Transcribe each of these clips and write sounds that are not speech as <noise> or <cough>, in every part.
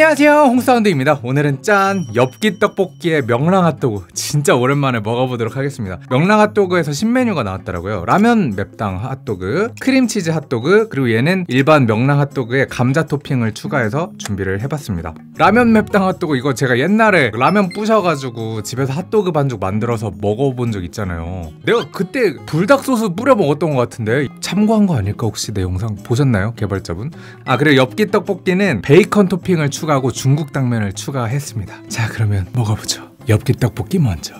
안녕하세요. 홍사운드입니다. 오늘은 짠 엽기 떡볶이의 명랑핫도그 진짜 오랜만에 먹어보도록 하겠습니다. 명랑핫도그에서 신메뉴가 나왔더라고요. 라면 맵당 핫도그 크림치즈 핫도그 그리고 얘는 일반 명랑핫도그에 감자 토핑을 추가해서 준비를 해봤습니다. 라면 맵당 핫도그 이거 제가 옛날에 라면 부셔가지고 집에서 핫도그 반죽 만들어서 먹어본 적 있잖아요. 내가 그때 불닭소스 뿌려 먹었던 것 같은데 참고한 거 아닐까 혹시 내 영상 보셨나요? 개발자분? 아 그리고 엽기 떡볶이는 베이컨 토핑을 추가 하고 중국 당면을 추가했습니다. 자, 그러면 먹어보죠. 엽기 떡볶이 먼저.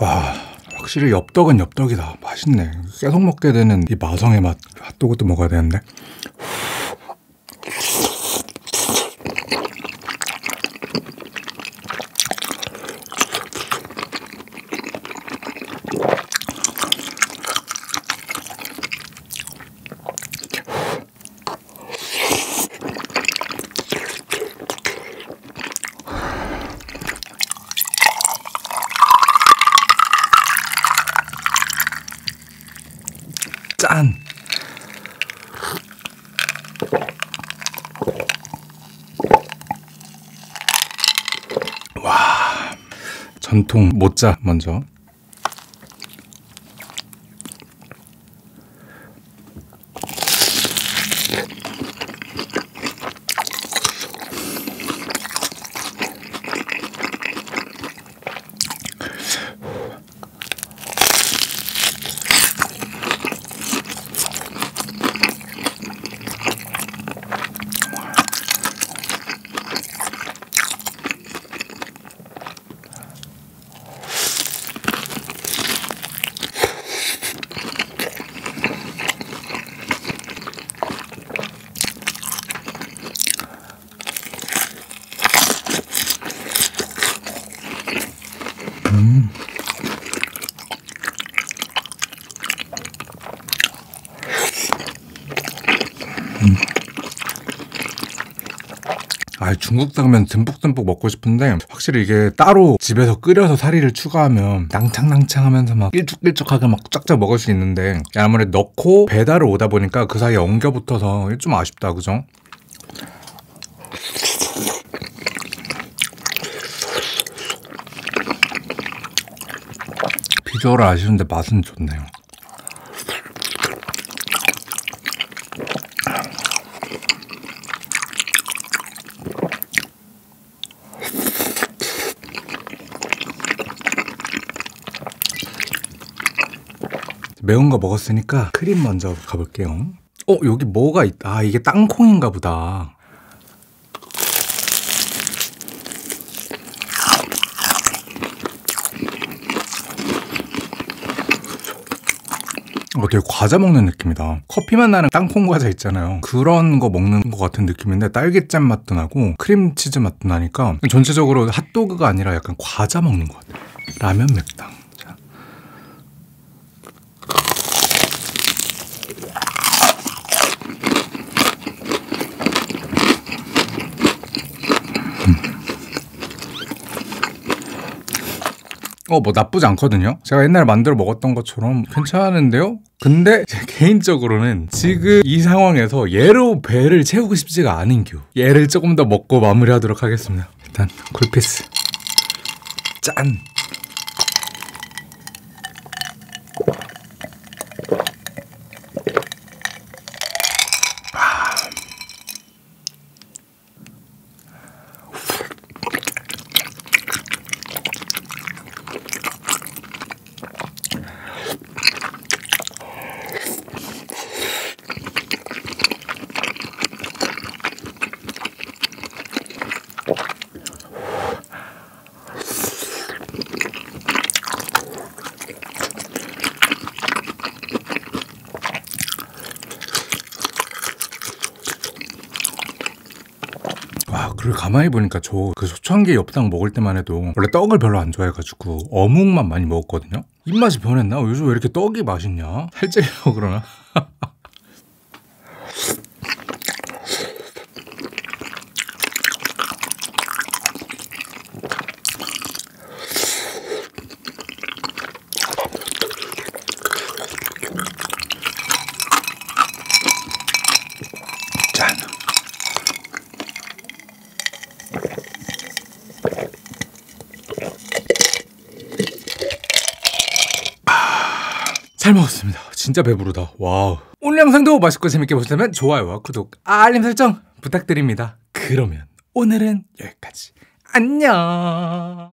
와 확실히 엽떡은 엽떡이다. 맛있네. 계속 먹게 되는 이 마성의 맛. 핫도그도 먹어야 되는데 짠 와, 전통 모짜 먼저. 아, 중국 당면 듬뿍듬뿍 먹고 싶은데 확실히 이게 따로 집에서 끓여서 사리를 추가하면 낭창낭창하면서 막 일쭉일쭉하게 막 쫙쫙 먹을 수 있는데 아무래도 넣고 배달을 오다 보니까 그 사이에 엉겨 붙어서 좀 아쉽다 그죠? 비주얼 아쉬운데 맛은 좋네요. 매운 거 먹었으니까 크림 먼저 가볼게요. 어, 여기 뭐가 있다. 아, 이게 땅콩인가 보다. 어, 되게 과자 먹는 느낌이다. 커피맛 나는 땅콩 과자 있잖아요. 그런 거 먹는 것 같은 느낌인데 딸기잼 맛도 나고 크림치즈 맛도 나니까 전체적으로 핫도그가 아니라 약간 과자 먹는 것 같아. 라면 맵당. 자. 어, 뭐 나쁘지 않거든요. 제가 옛날에 만들어 먹었던 것처럼 괜찮은데요? 근데 제 <laughs> 개인적으로는 지금 이 상황에서 얘로 배를 채우고 싶지가 않은 겨. 얘를 조금 더 먹고 마무리하도록 하겠습니다. 일단 굴피스. 짠. 그리고 가만히 보니까 저 그 소창기 엽당 먹을 때만 해도 원래 떡을 별로 안 좋아해가지고 어묵만 많이 먹었거든요. 입맛이 변했나? 요즘 왜 이렇게 떡이 맛있냐? 살찌려고 그러나? <laughs> 잘 먹었습니다. 진짜 배부르다. 와우. 오늘 영상도 맛있고 재밌게 보셨다면 좋아요와 구독, 알림 설정 부탁드립니다. 그러면 오늘은 여기까지. 안녕.